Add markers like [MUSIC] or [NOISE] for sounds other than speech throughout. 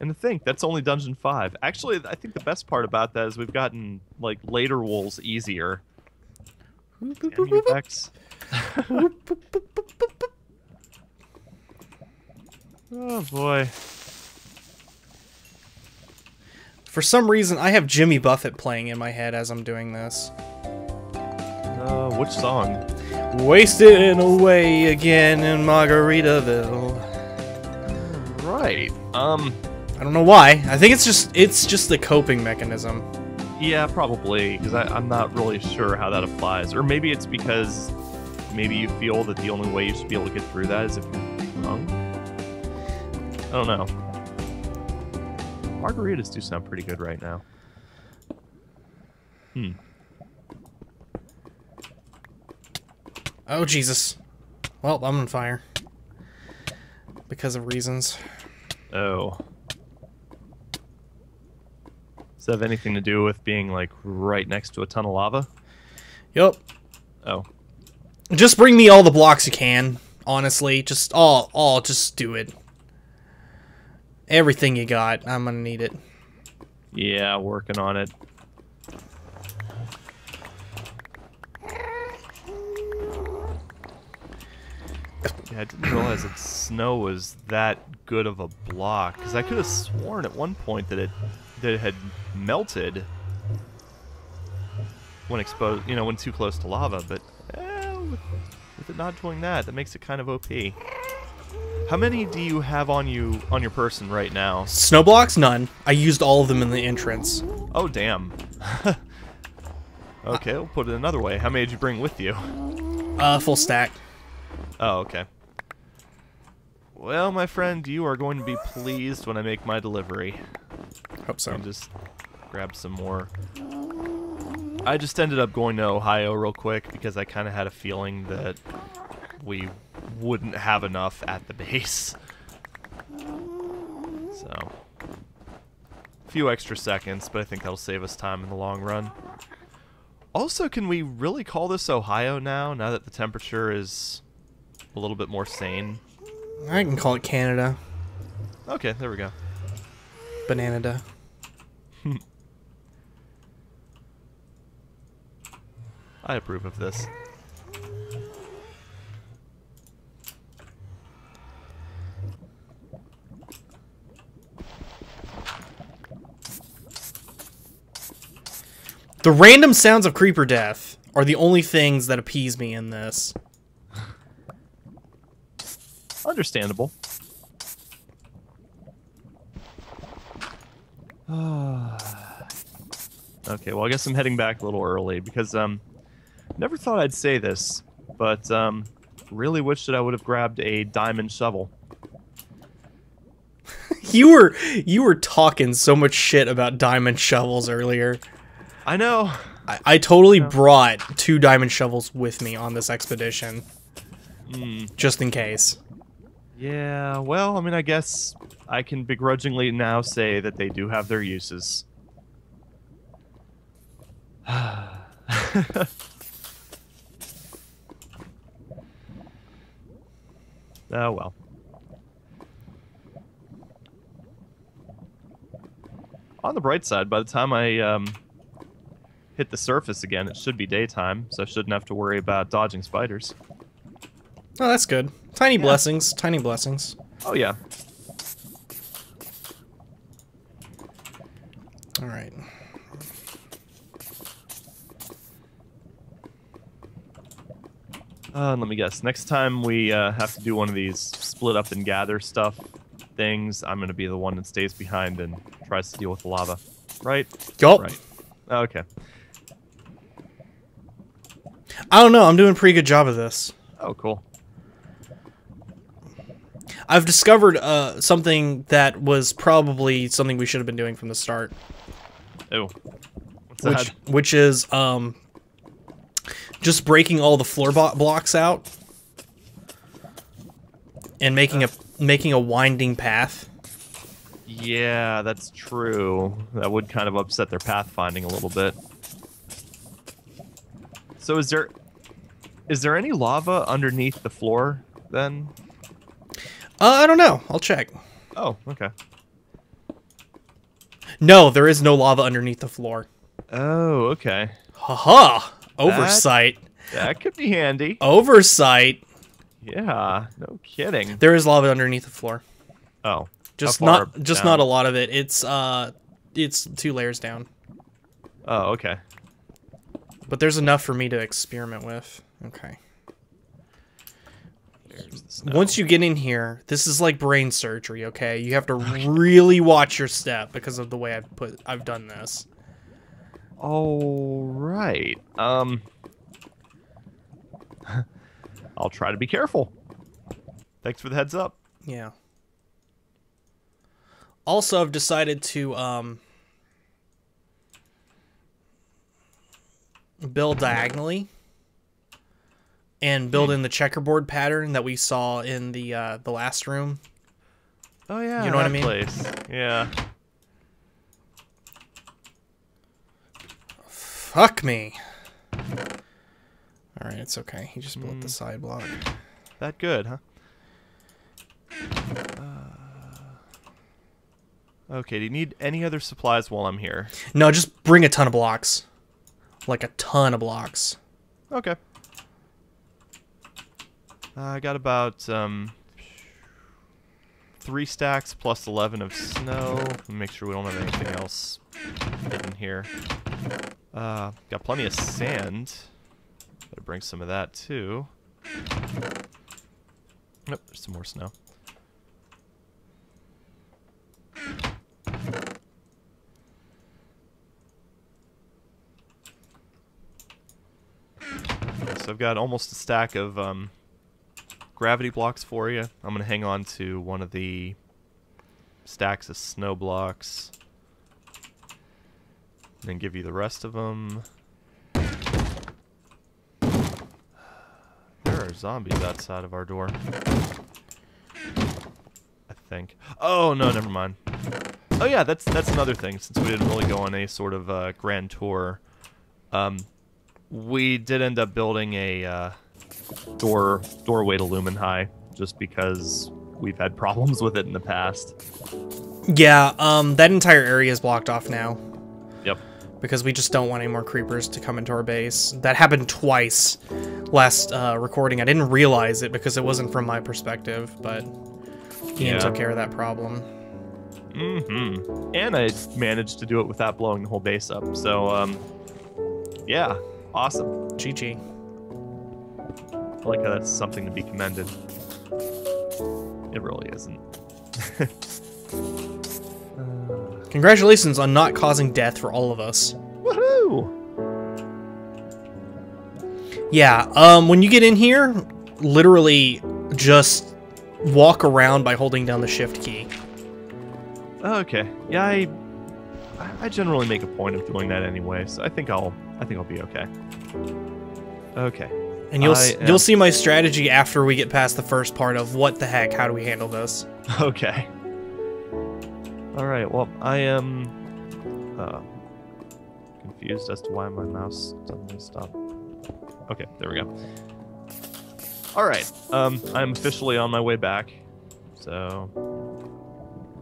And to think that's only dungeon five. Actually, I think the best part about that is we've gotten like later wolves easier. Damn you, Vechs. oh boy. For some reason, I have Jimmy Buffett playing in my head as I'm doing this. Uh, which song? Wasting away again in Margaritaville. Right. Um. I don't know why. I think it's just it's just the coping mechanism. Yeah, probably because I'm not really sure how that applies, or maybe it's because maybe you feel that the only way you should be able to get through that is if you're drunk. I don't know. Margaritas do sound pretty good right now. Hmm. Oh Jesus. Well, I'm on fire. Because of reasons. Oh. Does that have anything to do with being like right next to a ton of lava? Yep. Oh. Just bring me all the blocks you can. Honestly, just all, all, just do it. Everything you got, I'm gonna need it. Yeah, working on it. Yeah, I didn't realize that snow was that good of a block because I could have sworn at one point that it that it had melted when exposed, you know, when too close to lava. But eh, with, with it not doing that, that makes it kind of OP. How many do you have on you on your person right now? Snow blocks, none. I used all of them in the entrance. Oh damn. [LAUGHS] okay, we'll put it another way. How many did you bring with you? Uh, full stack. Oh, okay. Well, my friend, you are going to be pleased when I make my delivery. Hope so. And just grab some more. I just ended up going to Ohio real quick because I kind of had a feeling that we wouldn't have enough at the [LAUGHS] base. So, a few extra seconds, but I think that'll save us time in the long run. Also, can we really call this Ohio now, now that the temperature is a little bit more sane? I can call it Canada. Okay, there we go. Banana Bananada. I approve of this. The random sounds of creeper death are the only things that appease me in this. Understandable. [SIGHS] okay, well, I guess I'm heading back a little early because um, never thought I'd say this, but um, really wish that I would have grabbed a diamond shovel. [LAUGHS] You were you were talking so much shit about diamond shovels earlier. I know. I, I totally brought two diamond shovels with me on this expedition. Just in case. Yeah, well, I mean, I guess I can begrudgingly now say that they do have their uses. [SIGHS] [LAUGHS] oh well. On the bright side, by the time I um, hit the surface again, it should be daytime, so I shouldn't have to worry about dodging spiders. Oh, that's good. Tiny blessings. Tiny blessings. Oh yeah, All right. Uh, let me guess. Next time we uh, have to do one of these split up and gather stuff things, I'm going to be the one that stays behind and tries to deal with the lava. Right? Yup. Right. Okay. I don't know. I'm doing a pretty good job of this. Oh, cool. I've discovered uh, something that was probably something we should have been doing from the start, Oh. What's which that? which is um, just breaking all the floor bo- blocks out and making a making a winding path. Yeah, that's true. That would kind of upset their pathfinding a little bit. So is there is there any lava underneath the floor then? Uh, I don't know. I'll check. Oh, okay. No, there is no lava underneath the floor. Oh, okay. Haha! Oversight. That could be handy. Oversight. Yeah, no kidding. There is lava underneath the floor. Oh, Just not just down? not a lot of it. It's uh it's two layers down. Oh, okay. But there's enough for me to experiment with. Okay. There's the snow. Once you get in here, this is like brain surgery, okay? You have to really watch your step because of the way I've put I've done this. All right. Um, [LAUGHS] I'll try to be careful. Thanks for the heads up. Yeah. Also, I've decided to um build diagonally and build in the checkerboard pattern that we saw in the uh, the last room. Oh yeah, You know what I mean? Place. Yeah. Fuck me. All right, it's okay. He just built the side block. That good, huh? Uh, okay. Do you need any other supplies while I'm here? No, just bring a ton of blocks. Like a ton of blocks. Okay. Uh, I got about um, three stacks plus 11 of snow. Make sure we don't have anything else hidden here. Uh, got plenty of sand. Better bring some of that too. Nope, there's some more snow. So I've got almost a stack of um, gravity blocks for you. I'm going to hang on to one of the stacks of snow blocks. Then give you the rest of them. There are zombies outside of our door. I think. Oh, no, never mind. Oh yeah, that's that's another thing. Since we didn't really go on a sort of uh, grand tour, um, we did end up building a uh, door doorway to Lumen High just because we've had problems [LAUGHS] with it in the past. Yeah, um, that entire area is blocked off now. Because we just don't want any more creepers to come into our base. That happened twice last uh, recording. I didn't realize it because it wasn't from my perspective, but Ian Yeah. took care of that problem. Mm-hmm. And I managed to do it without blowing the whole base up. So, um, yeah, awesome. GG. I like how that's something to be commended. It really isn't. [LAUGHS] Congratulations on not causing death for all of us. Woohoo! Yeah, um, when you get in here, literally just walk around by holding down the shift key. Okay. Yeah, I I generally make a point of doing that anyway, so I think I'll I think I'll be okay. Okay. And you'll I am- you'll see my strategy after we get past the first part of what the heck, how do we handle this? [LAUGHS] Okay. All right. Well, I am uh, confused as to why my mouse suddenly stopped. Okay, there we go. All right. Um, I'm officially on my way back. So,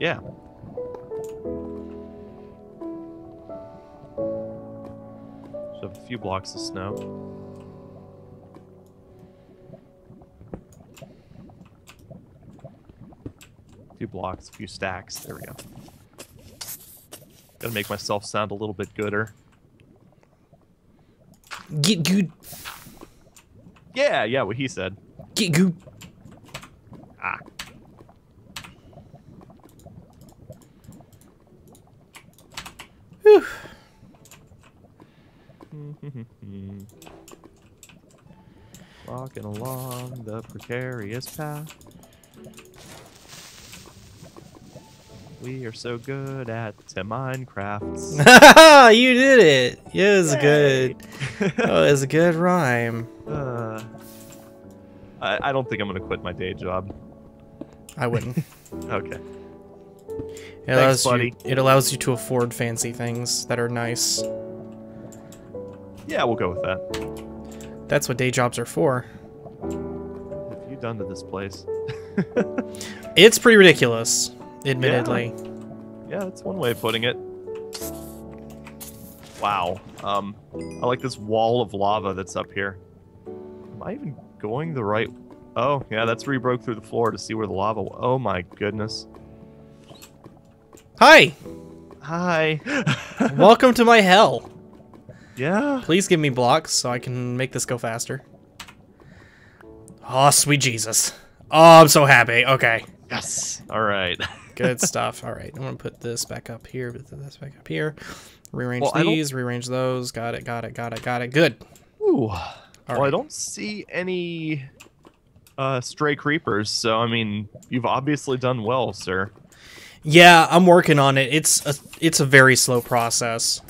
yeah. So a few blocks of snow. A few blocks, a few stacks. There we go. Gotta make myself sound a little bit gooder. Get good, Yeah, yeah, what he said. get good. Ah. Whew. [LAUGHS] Walking along the precarious path. We are so good at Minecrafts. [LAUGHS] you did it. It was good. [LAUGHS] Oh, it was a good rhyme. Uh, I, I don't think I'm gonna quit my day job. I wouldn't. [LAUGHS] Okay. It allows buddy. you. It allows you to afford fancy things that are nice. Yeah, we'll go with that. That's what day jobs are for. What have you done to this place? It's pretty ridiculous, admittedly. Yeah, that's one way of putting it. Wow. Um, I like this wall of lava that's up here. Am I even going the right? Oh, yeah, that's where you broke through the floor to see where the lava. Oh my goodness. Hi! Hi. [LAUGHS] Welcome to my hell. yeah. Please give me blocks so I can make this go faster. Oh, sweet Jesus. Oh, I'm so happy. Okay. Yes. All right. [LAUGHS] Good stuff. All right. I'm going to put this back up here, put this back up here. Rearrange Well, these, rearrange those. Got it, got it, got it, got it. Good. Ooh. well, I don't see any uh, stray creepers, so I mean, you've obviously done well, sir. Yeah, I'm working on it. It's a it's a very slow process.